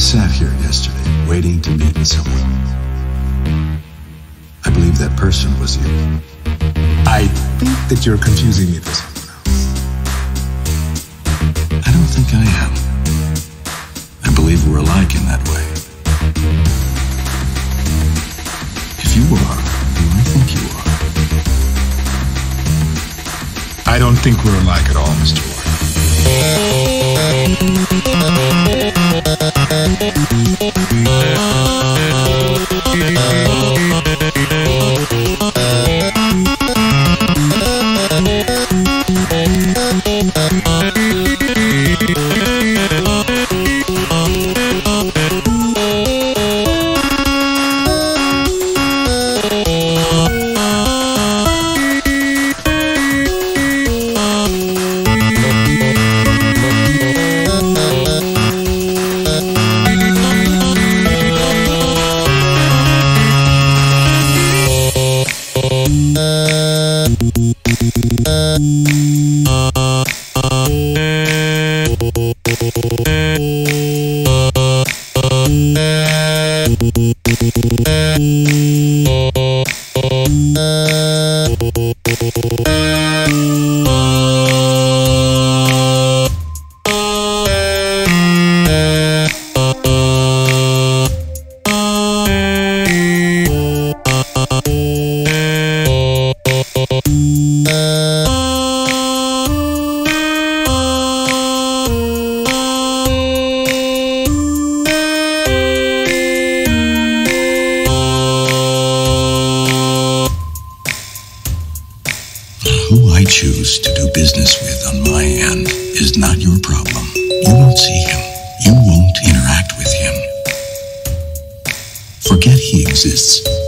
sat here yesterday waiting to meet someone. I believe that person was you. I think that you're confusing me with someone else. I don't think I am. I believe we're alike in that way. If you are, who I think you are. I don't think we're alike at all, Mr. White. Uh... Uh... choose to do business with on my end is not your problem. You won't see him. You won't interact with him. Forget he exists.